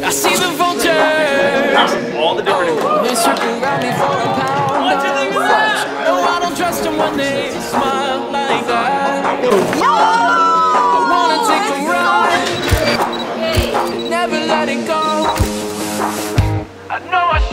I see the vultures. All the different. Oh, they circle me for a pound. What do they want? No, I don't trust them when they smile like that. No! I wanna take a ride. Never let it go. I know I should.